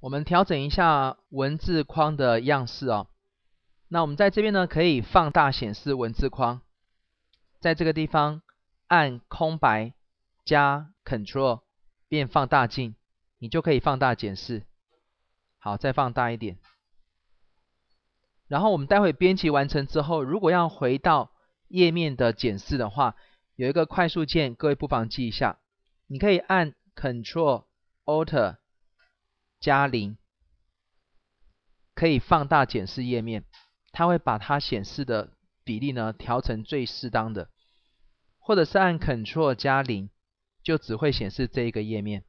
我们调整一下文字框的样式哦。那我们在这边呢，可以放大显示文字框，在这个地方按空白加 Ctrl 变放大镜，你就可以放大检视。好，再放大一点。然后我们待会编辑完成之后，如果要回到页面的检视的话，有一个快速键，各位不妨记一下，你可以按 Ctrl Alt 加零，可以放大检视页面，它会把它显示的比例呢调成最适当的，或者是按 Ctrl 加零，就只会显示这一个页面。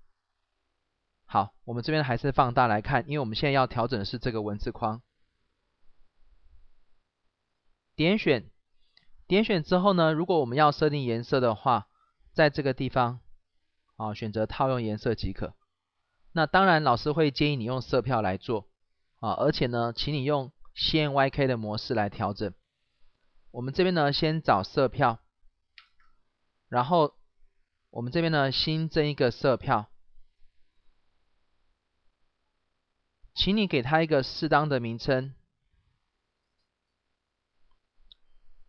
好，我们这边还是放大来看，因为我们现在要调整的是这个文字框。点选，点选之后呢，如果我们要设定颜色的话，在这个地方啊，选择套用颜色即可。那当然，老师会建议你用色票来做啊，而且呢，请你用 CMYK 的模式来调整。我们这边呢，先找色票，然后我们这边呢，新增一个色票。请你给它一个适当的名称，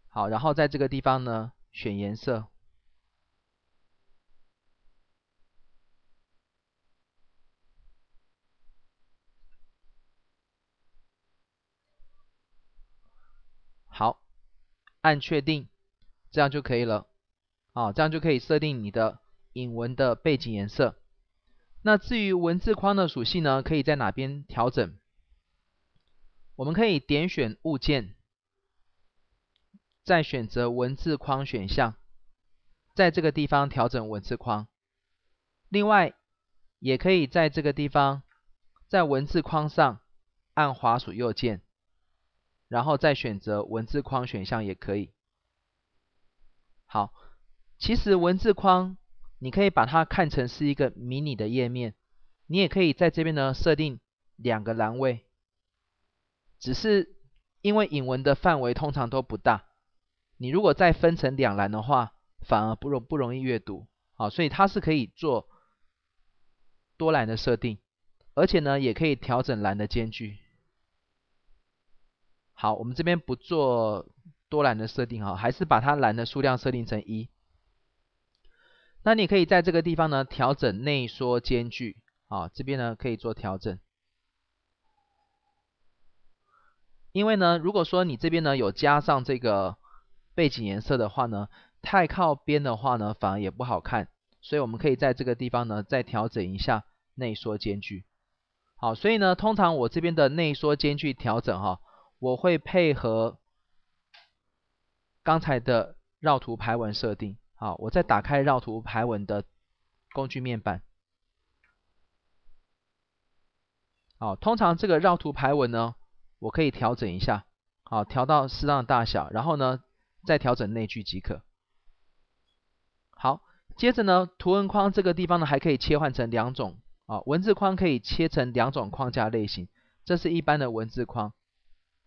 好，然后在这个地方呢选颜色，好，按确定，这样就可以了，啊，这样就可以设定你的引文的背景颜色。那至于文字框的属性呢，可以在哪边调整？我们可以点选物件，再选择文字框选项，在这个地方调整文字框。另外，也可以在这个地方，在文字框上按滑鼠右键，然后再选择文字框选项也可以。好，其实文字框。你可以把它看成是一个迷你的页面，你也可以在这边呢设定两个栏位，只是因为引文的范围通常都不大，你如果再分成两栏的话，反而不容不容易阅读，好，所以它是可以做多栏的设定，而且呢也可以调整栏的间距。好，我们这边不做多栏的设定哈，还是把它栏的数量设定成一。那你可以在这个地方呢调整内缩间距，啊，这边呢可以做调整。因为呢，如果说你这边呢有加上这个背景颜色的话呢，太靠边的话呢反而也不好看，所以我们可以在这个地方呢再调整一下内缩间距。好，所以呢通常我这边的内缩间距调整哈，我会配合刚才的绕图排文设定。好，我再打开绕图排文的工具面板。好，通常这个绕图排文呢，我可以调整一下，好，调到适当的大小，然后呢，再调整内距即可。好，接着呢，图文框这个地方呢，还可以切换成两种啊，文字框可以切成两种框架类型，这是一般的文字框。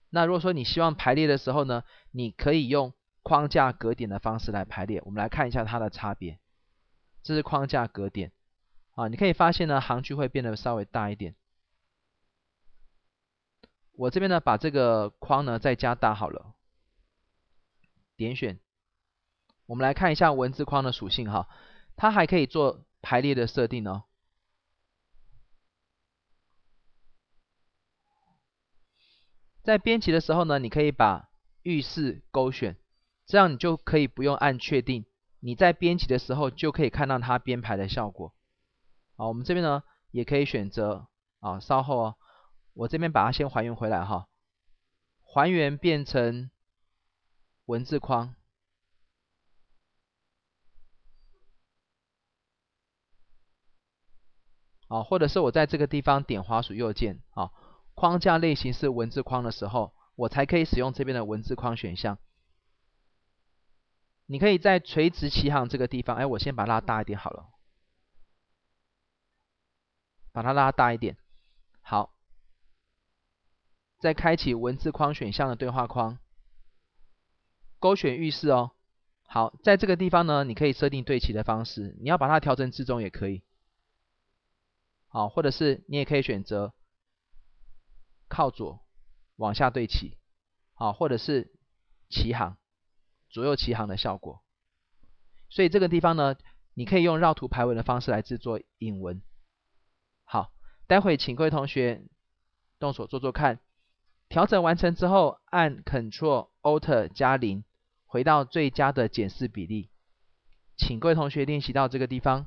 那如果说你希望排列的时候呢，你可以用。框架格点的方式来排列，我们来看一下它的差别。这是框架格点啊，你可以发现呢，行距会变得稍微大一点。我这边呢，把这个框呢再加大好了。点选，我们来看一下文字框的属性哈，它还可以做排列的设定哦。在编辑的时候呢，你可以把浴室勾选。这样你就可以不用按确定，你在编辑的时候就可以看到它编排的效果。好，我们这边呢也可以选择啊，稍后哦，我这边把它先还原回来哈，还原变成文字框。啊，或者是我在这个地方点滑鼠右键啊，框架类型是文字框的时候，我才可以使用这边的文字框选项。你可以在垂直起行这个地方，哎，我先把它拉大一点好了，把它拉大一点，好，再开启文字框选项的对话框，勾选浴室哦，好，在这个地方呢，你可以设定对齐的方式，你要把它调成自中也可以，好，或者是你也可以选择靠左往下对齐，好，或者是齐行，左右齐行的效果。所以这个地方呢，你可以用绕图排文的方式来制作引文。好，待会请各位同学动手做做看。调整完成之后，按 Ctrl Alt 加零，回到最佳的检视比例。请各位同学练习到这个地方。